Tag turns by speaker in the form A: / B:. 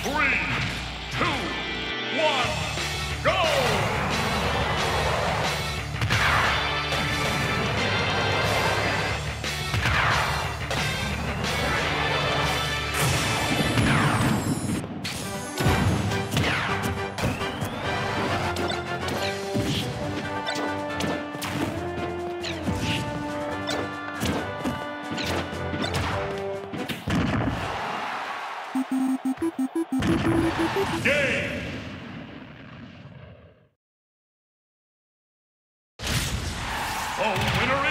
A: Three, two, one, Game! The oh, winner